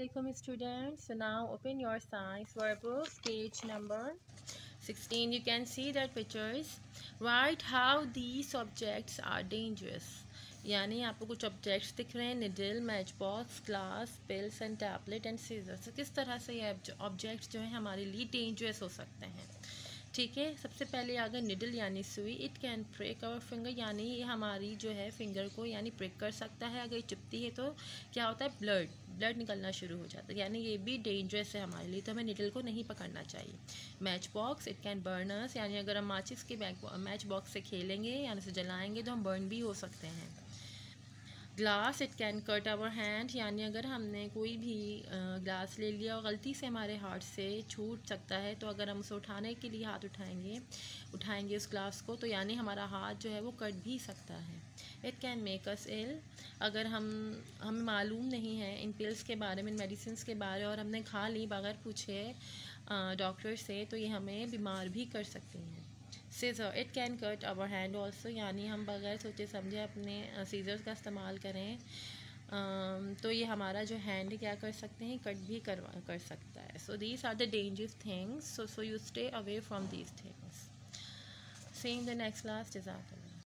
alaikum students so now open your science workbook page number 16 you can see that pictures write how these objects are dangerous यानी आपको कुछ objects दिख रहे हैं needle match box glass pills and tablet and scissors किस तरह से ये ऑब्जेक्ट्स जो हैं हमारे लिए डेंजरस हो सकते हैं ठीक है, सबसे पहले आ गया निडल यानी सुई। It can prick our finger यानी ये हमारी जो है फिंगर को, यानी प्रेक कर सकता है। अगर ये चुपती है तो क्या होता है? ब्लड ब्लड निकलना शुरू हो जाता है। यानी ये भी डेंजरस है हमारे लिए तो हमें निडल को नहीं पकड़ना चाहिए। Match box it can burn us यानी अगर हम माचिस के मैच बॉक्स से खेलेंगे, यानी से जलाएँगे तो हम बर्न भी हो सकते हैं। Glass it can cut our hand यानी अगर हमने कोई भी ग्लास ले लिया और गलती से हमारे हाथ से छूट सकता है तो अगर हम उसे उठाने के लिए हाथ उठाएँगे उठाएँगे उस ग्लास को तो यानी हमारा हाथ जो है वो कट भी सकता है। It can make us ill अगर हम, हमें मालूम नहीं है इन पिल्स के बारे में, इन मेडिसिन के बारे और हमने खा ली, बगैर पूछे डॉक्टर से तो ये हमें बीमार भी कर सकती हैं। Scissor it can cut our hand also यानी हम बगैर सोचे समझे अपने सीज़र्स का इस्तेमाल करें तो ये हमारा जो हैंड क्या कर सकते हैं कट भी करवा, कर सकता है। So these are the dangerous things so so you stay away from these things same the next last is